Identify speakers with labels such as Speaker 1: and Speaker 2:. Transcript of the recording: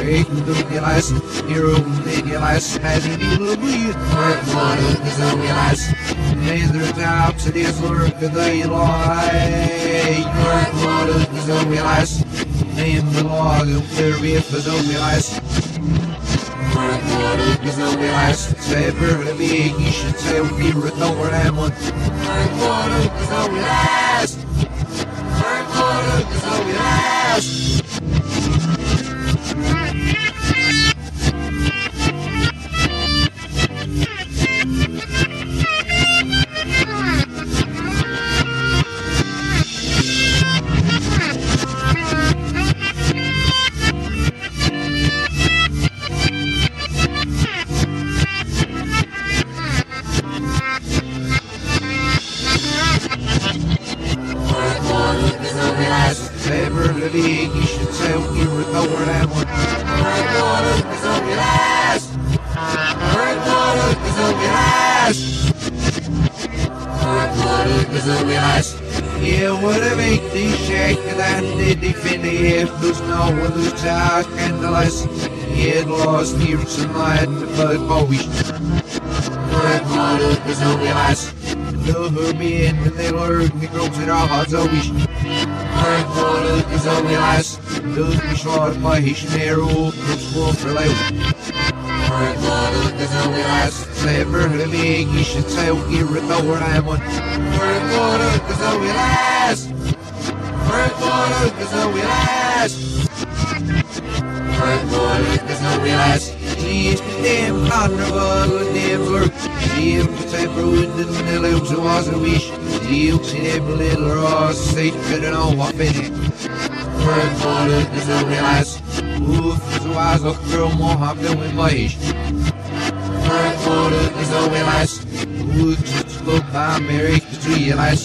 Speaker 1: They the last, hero, the last, as he will be. Agora que são milhares. Neither doubt to this lurk of the lie. Is realize. Name the log of the reef is a realize. Your blood is a realize. Say big, you should say we were no more than one. Is realize. For the big, you should say we were no more than one. Your blood is a realize. Your blood is a realize. Is a realize. Yeah, what a make these shake that if there's no one who's talking the less. Yeah, lost years and light, but always. Your blood is a realize. No, in the our hearts always. Your blood is by his narrow, it's full for life. Your blood is a realize. Never the big, you should say, we rip the word I want. Your blood is realize. Your blood is realize. Your blood is a realize. He's the damn the damn flirt. See him to take ruin and the lips Azewish, Diuk, Nebulil, Rossi, Fedano, Wapin, Purple, Zubilas, Uf, Zuazok, Kromo, Happen, Wimaish, Purple, Zubilas, Uf, Zubilas, Merrick, Zubilas,